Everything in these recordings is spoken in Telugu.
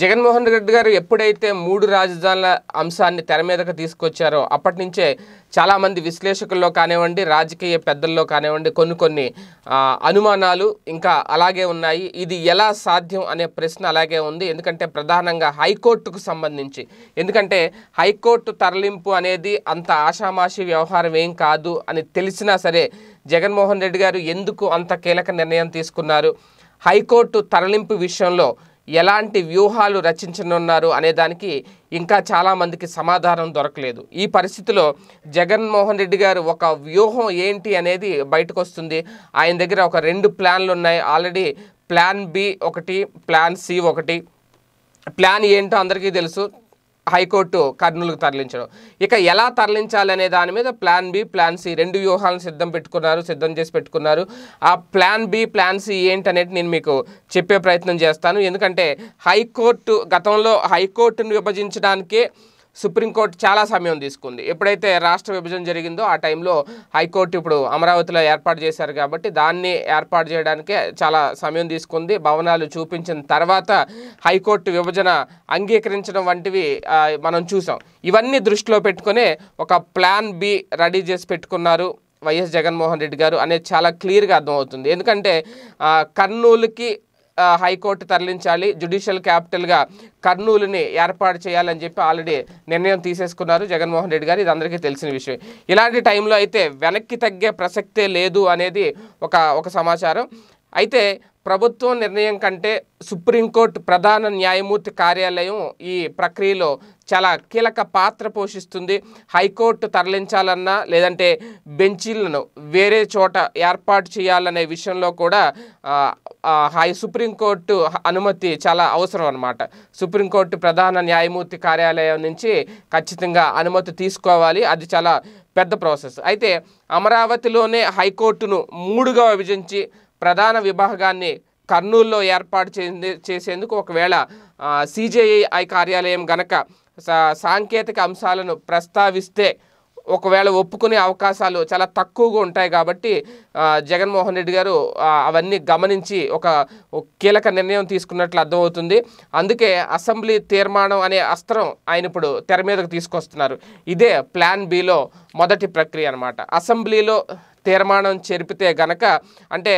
జగన్మోహన్ రెడ్డి గారు ఎప్పుడైతే మూడు రాజధానుల అంశాన్ని తెర మీదకు తీసుకొచ్చారో అప్పటి నుంచే చాలామంది విశ్లేషకుల్లో కానివ్వండి రాజకీయ పెద్దల్లో కానివ్వండి కొన్ని కొన్ని అనుమానాలు ఇంకా అలాగే ఉన్నాయి. ఇది ఎలా సాధ్యం అనే ప్రశ్న అలాగే ఉంది. ఎందుకంటే ప్రధానంగా హైకోర్టుకు సంబంధించి. ఎందుకంటే హైకోర్టు తరలింపు అనేది అంత ఆషామాషి వ్యవహారం ఏం కాదు అని తెలిసినా సరే జగన్మోహన్ రెడ్డి గారు ఎందుకు అంత కీలక నిర్ణయం తీసుకున్నారు? హైకోర్టు తరలింపు విషయంలో ఎలాంటి వ్యూహాలు రచించనున్నారు అనే దానికి ఇంకా చాలామందికి సమాధానం దొరకలేదు. ఈ పరిస్థితిలో జగన్మోహన్ రెడ్డి గారు ఒక వ్యూహం ఏంటి అనేది బయటకు వస్తుంది ఆయన దగ్గర ఒక రెండు ప్లాన్లు ఉన్నాయి. ఆల్రెడీ ప్లాన్ బి ఒకటి ప్లాన్ సి ఒకటి. ప్లాన్ ఏంటో అందరికీ తెలుసు. హైకోర్టు కర్నూలుకు తరలించడం. ఇక ఎలా తరలించాలనే దాని మీద ప్లాన్ బి ప్లాన్ సి రెండు వ్యూహాలను సిద్ధం పెట్టుకున్నారు సిద్ధం చేసి పెట్టుకున్నారు. ఆ ప్లాన్ బి ప్లాన్ సి ఏంటనేది నేను మీకు చెప్పే ప్రయత్నం చేస్తాను. ఎందుకంటే హైకోర్టు గతంలో హైకోర్టును విభజించడానికే సుప్రీంకోర్టు చాలా సమయం తీసుకుంది. ఎప్పుడైతే రాష్ట్ర విభజన జరిగిందో ఆ టైంలో హైకోర్టు ఇప్పుడు అమరావతిలో ఏర్పాటు చేశారు కాబట్టి దాన్ని ఏర్పాటు చేయడానికే చాలా సమయం తీసుకుంది. భవనాలు చూపించిన తర్వాత హైకోర్టు విభజన అంగీకరించడం వంటివి మనం చూసాం. ఇవన్నీ దృష్టిలో పెట్టుకునే ఒక ప్లాన్ బి రెడీ చేసి పెట్టుకున్నారు వైఎస్ జగన్మోహన్ రెడ్డి గారు అనేది చాలా క్లియర్గా అర్థమవుతుంది. ఎందుకంటే కర్నూలుకి హైకోర్టు తరలించాలి. జ్యుడిషియల్ క్యాపిటల్గా కర్నూలుని ఏర్పాటు చేయాలని చెప్పి ఆల్రెడీ నిర్ణయం తీసేసుకున్నారు జగన్మోహన్ రెడ్డి గారు. ఇది అందరికీ తెలిసిన విషయం. ఇలాంటి టైంలో అయితే వెనక్కి తగ్గే ప్రసక్తే లేదు అనేది ఒక ఒక సమాచారం. అయితే ప్రభుత్వం నిర్ణయం కంటే సుప్రీంకోర్టు ప్రధాన న్యాయమూర్తి కార్యాలయం ఈ ప్రక్రియలో చాలా కీలక పాత్ర పోషిస్తుంది. హైకోర్టు తరలించాలన్నా లేదంటే బెంచీలను వేరే చోట ఏర్పాటు చేయాలనే విషయంలో కూడా హై సుప్రీంకోర్టు అనుమతి చాలా అవసరం అనమాట సుప్రీంకోర్టు ప్రధాన న్యాయమూర్తి కార్యాలయం నుంచి ఖచ్చితంగా అనుమతి తీసుకోవాలి. అది చాలా పెద్ద ప్రాసెస్. అయితే అమరావతిలోనే హైకోర్టును మూడుగా విభజించి ప్రధాన విభాగాన్ని కర్నూలులో ఏర్పాటు చేసేందుకు ఒకవేళ సిజేఐ కార్యాలయం గనక సా- సాంకేతిక అంశాలను ప్రస్తావిస్తే ఒకవేళ ఒప్పుకునే అవకాశాలు చాలా తక్కువగా ఉంటాయి కాబట్టి జగన్మోహన్ రెడ్డి గారు అవన్నీ గమనించి ఒక ఒక కీలక నిర్ణయం తీసుకున్నట్లు అర్థమవుతుంది. అందుకే అసెంబ్లీ తీర్మానం అనే అస్త్రం ఆయన ఇప్పుడు తెర మీదకు తీసుకొస్తున్నారు. ఇదే ప్లాన్ బిలో మొదటి ప్రక్రియ అనమాట అసెంబ్లీలో తీర్మానం చెరిపితే గనక అంటే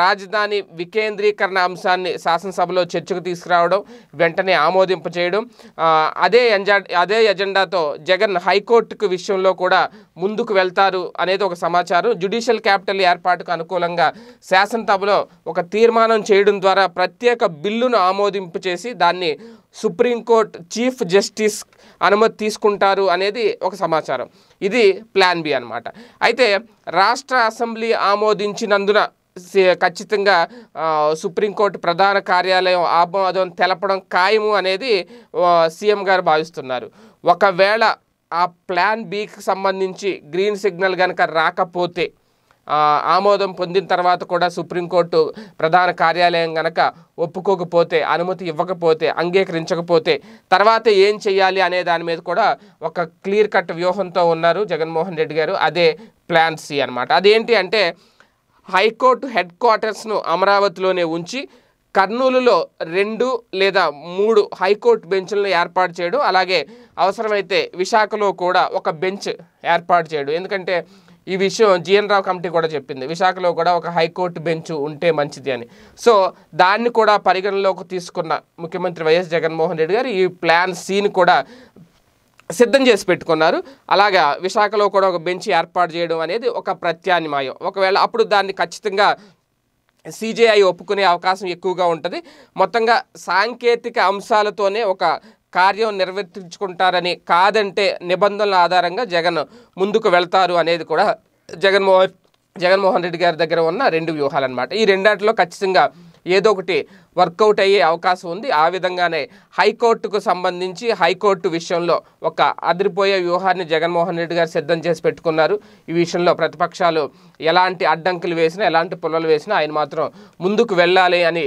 రాజధాని వికేంద్రీకరణ అంశాన్ని శాసనసభలో చర్చకు తీసుకురావడం వెంటనే ఆమోదింప చేయడం అదే ఎంజా అదే ఎజెండాతో జగన్ హైకోర్టుకు విషయంలో కూడా ముందుకు వెళ్తారు అనేది ఒక సమాచారం. జ్యుడిషియల్ క్యాపిటల్ ఏర్పాటుకు అనుకూలంగా శాసనసభలో ఒక తీర్మానం చేయడం ద్వారా ప్రత్యేక బిల్లును ఆమోదింపు చేసి దాన్ని సుప్రీంకోర్టు చీఫ్ జస్టిస్ అనుమతి తీసుకుంటారు అనేది ఒక సమాచారం. ఇది ప్లాన్ బి అన్నమాట. అయితే రాష్ట్ర అసెంబ్లీ ఆమోదించినందున ఖచ్చితంగా సుప్రీంకోర్టు ప్రధాన కార్యాలయం ఆమోదం తెలపడం ఖాయము అనేది సీఎం గారు భావిస్తున్నారు. ఒకవేళ ఆ ప్లాన్ బికి సంబంధించి గ్రీన్ సిగ్నల్ కనుక రాకపోతే ఆమోదం పొందిన తర్వాత కూడా సుప్రీంకోర్టు ప్రధాన కార్యాలయం గనక ఒప్పుకోకపోతే అనుమతి ఇవ్వకపోతే అంగీకరించకపోతే తర్వాత ఏం చేయాలి అనే దాని మీద కూడా ఒక క్లియర్ కట్ వ్యూహంతో ఉన్నారు జగన్మోహన్ రెడ్డి గారు. అదే ప్లాన్ సి అనమాట అదేంటి అంటే హైకోర్టు హెడ్ క్వార్టర్స్ను అమరావతిలోనే ఉంచి కర్నూలులో రెండు లేదా మూడు హైకోర్టు బెంచ్లను ఏర్పాటు చేయడం అలాగే అవసరమైతే విశాఖలో కూడా ఒక బెంచ్ ఏర్పాటు చేయడం. ఎందుకంటే ఈ విషయం జిఎన్ రావు కమిటీ కూడా చెప్పింది. విశాఖలో కూడా ఒక హైకోర్టు బెంచ్ ఉంటే మంచిది అని. సో దాన్ని కూడా పరిగణలోకి తీసుకున్న ముఖ్యమంత్రి వైఎస్ జగన్మోహన్ రెడ్డి గారు ఈ ప్లాన్ సీని కూడా సిద్ధం చేసి పెట్టుకున్నారు. అలాగా విశాఖలో కూడా ఒక బెంచ్ ఏర్పాటు చేయడం అనేది ఒక ప్రత్యామ్నాయం. ఒకవేళ అప్పుడు దాన్ని ఖచ్చితంగా సిజేఐ ఒప్పుకునే అవకాశం ఎక్కువగా ఉంటుంది. మొత్తంగా సాంకేతిక అంశాలతోనే ఒక కార్యం నిర్వర్తించుకుంటారని కాదంటే నిబంధనల ఆధారంగా జగన్ ముందుకు వెళ్తారు అనేది కూడా జగన్మోహన్ జగన్మోహన్ రెడ్డి గారి దగ్గర ఉన్న రెండు వ్యూహాలు అనమాట ఈ రెండాటిలో ఖచ్చితంగా ఏదో ఒకటి వర్కౌట్ అయ్యే అవకాశం ఉంది. ఆ విధంగానే హైకోర్టుకు సంబంధించి హైకోర్టు విషయంలో ఒక అదిరిపోయే వ్యూహాన్ని జగన్మోహన్ రెడ్డి గారు సిద్ధం చేసి పెట్టుకున్నారు. ఈ విషయంలో ప్రతిపక్షాలు ఎలాంటి అడ్డంకులు వేసినా ఎలాంటి పుల్లలు వేసినా ఆయన మాత్రం ముందుకు వెళ్ళాలి అని